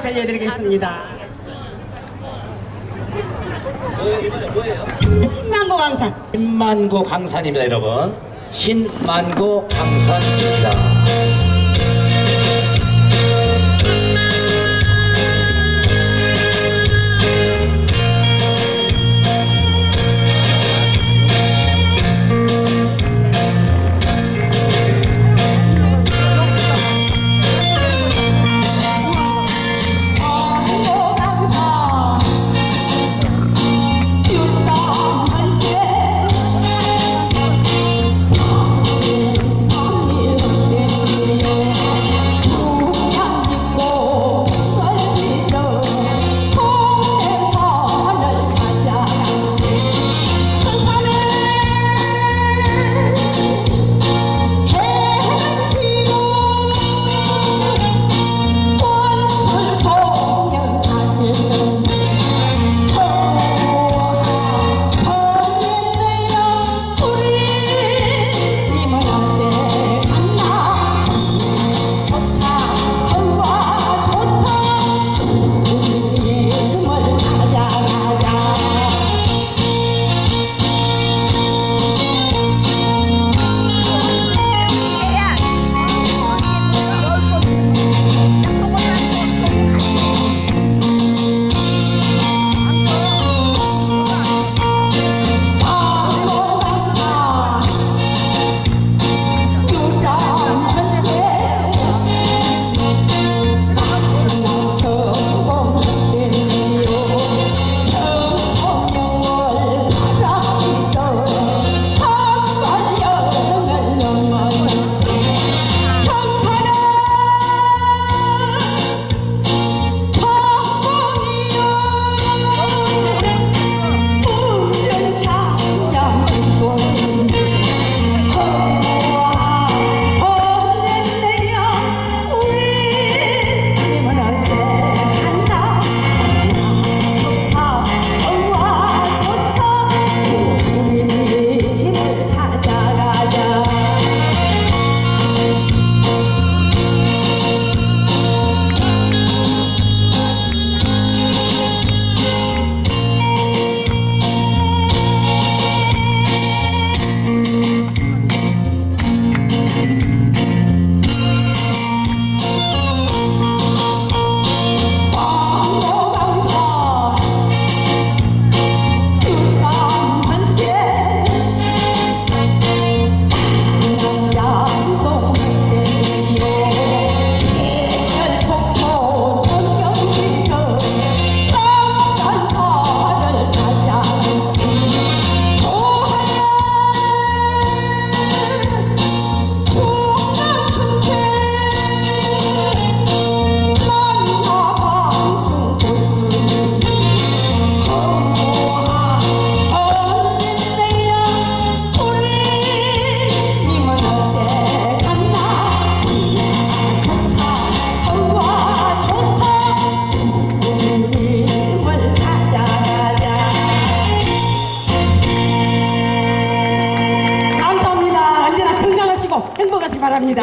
감사합니다. 신만고 강산. 신만고 강산입니다, 여러분. 신만고 강산입니다.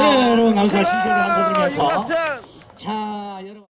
네, 그대로 남사 신세를 한번 부르면서. 자 여러분.